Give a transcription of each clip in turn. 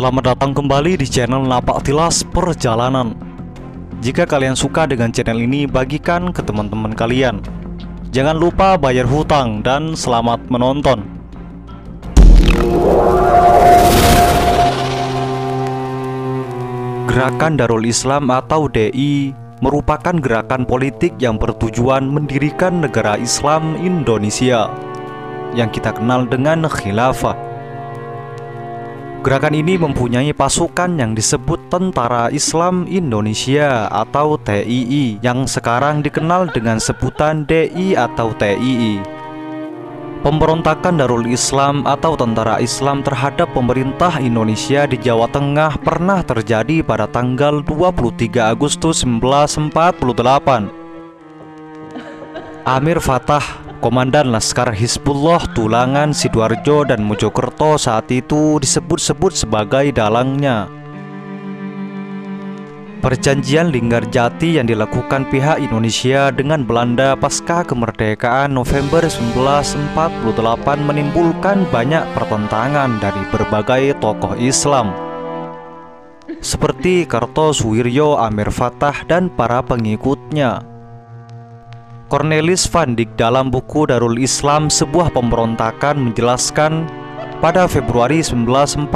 Selamat datang kembali di channel Napak Tilas Perjalanan. Jika kalian suka dengan channel ini, bagikan ke teman-teman kalian. Jangan lupa bayar hutang dan selamat menonton. Gerakan Darul Islam atau DI merupakan gerakan politik yang bertujuan mendirikan negara Islam Indonesia yang kita kenal dengan khilafah. Gerakan ini mempunyai pasukan yang disebut Tentara Islam Indonesia atau TII yang sekarang dikenal dengan sebutan DI atau TII. Pemberontakan Darul Islam atau Tentara Islam terhadap pemerintah Indonesia di Jawa Tengah pernah terjadi pada tanggal 23 Agustus 1948. Amir Fatah Komandan Laskar Hizbullah Tulangan Sidoarjo dan Mojokerto saat itu disebut-sebut sebagai dalangnya. Perjanjian Linggarjati yang dilakukan pihak Indonesia dengan Belanda pasca kemerdekaan November 1948 menimbulkan banyak pertentangan dari berbagai tokoh Islam seperti Kartosuwiryo, Amir Fatah, dan para pengikutnya. Cornelis van Dijk dalam buku Darul Islam sebuah pemberontakan menjelaskan pada Februari 1947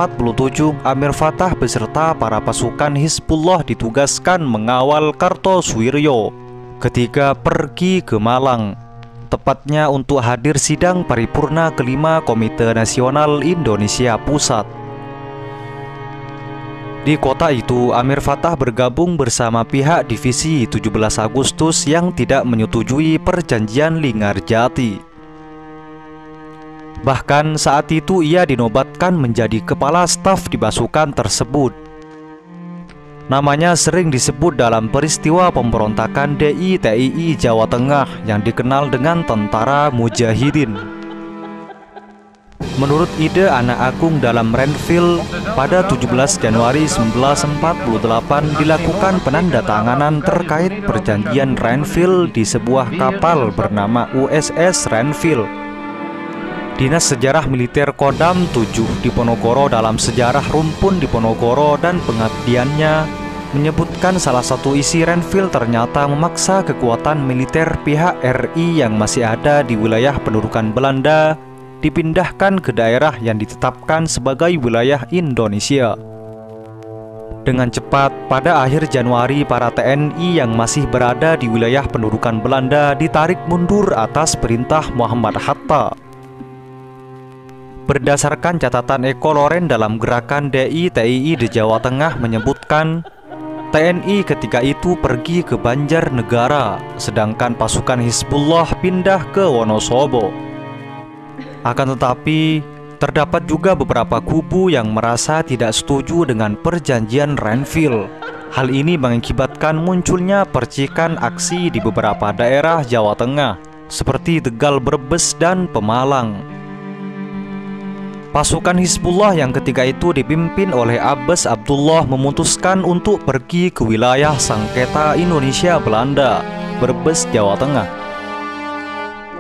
Amir Fatah beserta para pasukan Hizbullah ditugaskan mengawal Kartosuwiryo ketika pergi ke Malang tepatnya untuk hadir sidang paripurna kelima Komite Nasional Indonesia Pusat di kota itu, Amir Fatah bergabung bersama pihak divisi 17 Agustus yang tidak menyetujui perjanjian Linggarjati. Bahkan saat itu ia dinobatkan menjadi kepala staf di pasukan tersebut. Namanya sering disebut dalam peristiwa pemberontakan DI Jawa Tengah yang dikenal dengan Tentara Mujahidin. Menurut ide anak agung dalam Renville, pada 17 Januari 1948 dilakukan penandatanganan terkait perjanjian Renville di sebuah kapal bernama USS Renville. Dinas Sejarah Militer Kodam 7 di Ponorogo dalam sejarah rumpun di Ponorogo dan pengabdiannya menyebutkan salah satu isi Renville ternyata memaksa kekuatan militer pihak RI yang masih ada di wilayah pendudukan Belanda dipindahkan ke daerah yang ditetapkan sebagai wilayah Indonesia. Dengan cepat, pada akhir Januari para TNI yang masih berada di wilayah pendudukan Belanda ditarik mundur atas perintah Muhammad Hatta. Berdasarkan catatan Eko Loren dalam gerakan DI TII di Jawa Tengah menyebutkan TNI ketika itu pergi ke Banjarnegara, sedangkan pasukan Hizbullah pindah ke Wonosobo. Akan tetapi, terdapat juga beberapa kubu yang merasa tidak setuju dengan perjanjian Renville. Hal ini mengakibatkan munculnya percikan aksi di beberapa daerah Jawa Tengah, seperti Tegal Brebes dan Pemalang. Pasukan Hizbullah yang ketika itu dipimpin oleh Abbas Abdullah memutuskan untuk pergi ke wilayah sengketa Indonesia Belanda, Brebes, Jawa Tengah.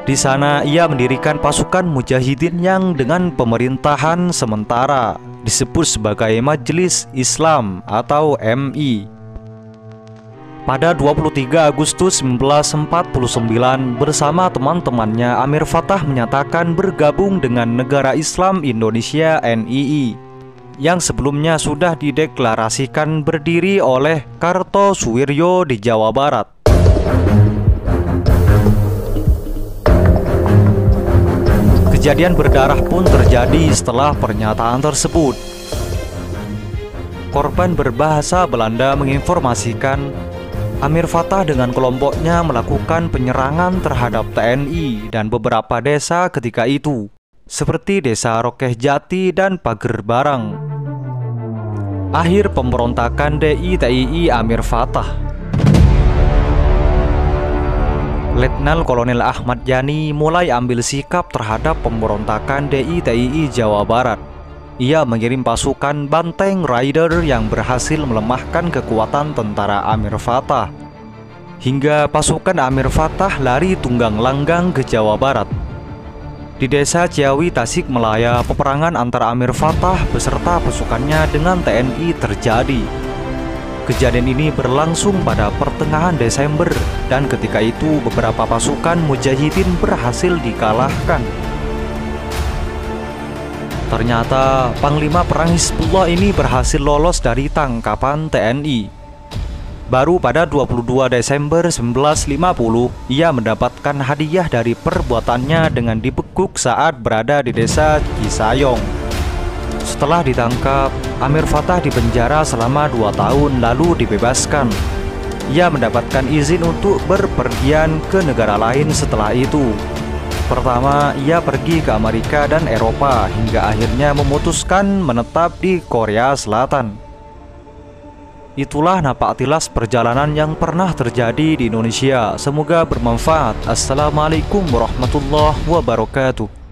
Di sana ia mendirikan pasukan mujahidin yang dengan pemerintahan sementara disebut sebagai Majelis Islam atau MI. Pada 23 Agustus 1949 bersama teman-temannya Amir Fatah menyatakan bergabung dengan Negara Islam Indonesia NII yang sebelumnya sudah dideklarasikan berdiri oleh Kartosuwiryo di Jawa Barat. Kejadian berdarah pun terjadi setelah pernyataan tersebut. Korban berbahasa Belanda menginformasikan Amir Fatah dengan kelompoknya melakukan penyerangan terhadap TNI dan beberapa desa ketika itu, seperti desa Rokeh Jati dan Pager Barang. Akhir pemberontakan DI TII Amir Fatah Letnan Kolonel Ahmad Yani mulai ambil sikap terhadap pemberontakan DI Jawa Barat. Ia mengirim pasukan Banteng Rider yang berhasil melemahkan kekuatan tentara Amir Fatah. Hingga pasukan Amir Fatah lari tunggang langgang ke Jawa Barat. Di desa Ciawi, Tasikmalaya, peperangan antara Amir Fatah beserta pasukannya dengan TNI terjadi. Kejadian ini berlangsung pada pertengahan Desember dan ketika itu beberapa pasukan mujahidin berhasil dikalahkan. Ternyata Panglima Perang Hizbullah ini berhasil lolos dari tangkapan TNI. Baru pada 22 Desember 1950, ia mendapatkan hadiah dari perbuatannya dengan dibekuk saat berada di desa Cisayong. Setelah ditangkap, Amir Fatah dipenjara selama dua tahun lalu dibebaskan. Ia mendapatkan izin untuk berpergian ke negara lain setelah itu. Pertama, ia pergi ke Amerika dan Eropa hingga akhirnya memutuskan menetap di Korea Selatan. Itulah napak tilas perjalanan yang pernah terjadi di Indonesia. Semoga bermanfaat. Assalamualaikum warahmatullahi wabarakatuh.